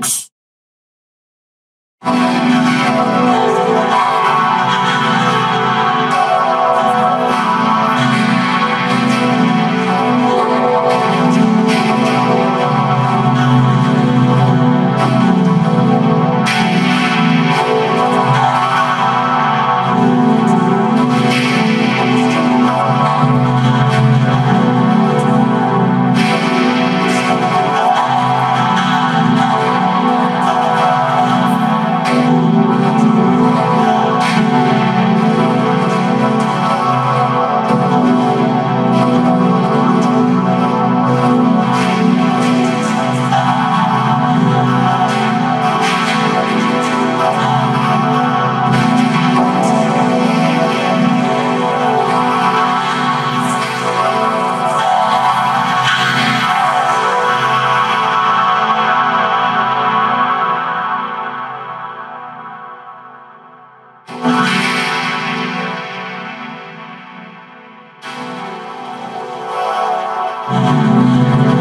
you Música